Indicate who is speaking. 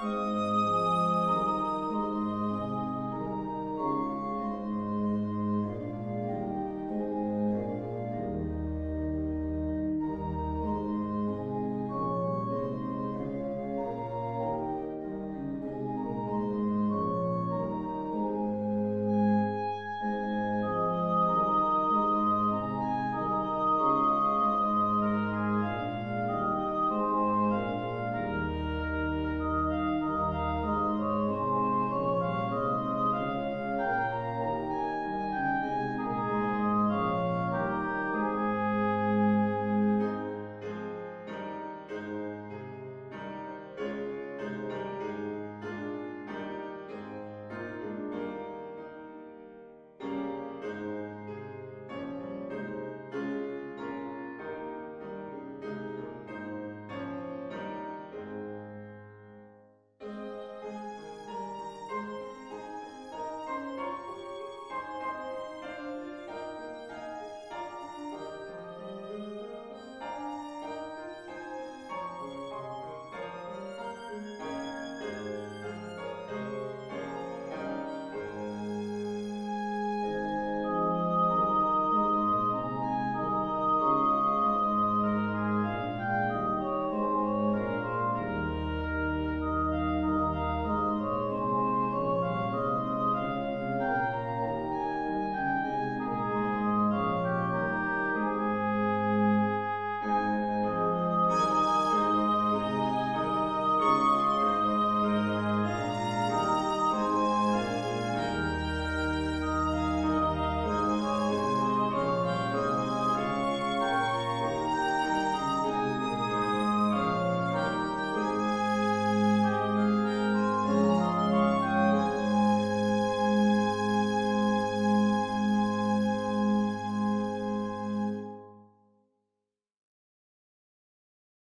Speaker 1: Música